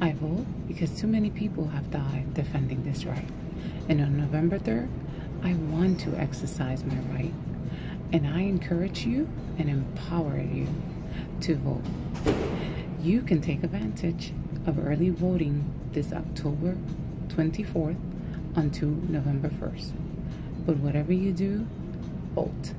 I vote because too many people have died defending this right. And on November 3rd, I want to exercise my right. And I encourage you and empower you to vote. You can take advantage of early voting this October 24th until November 1st. But whatever you do, vote.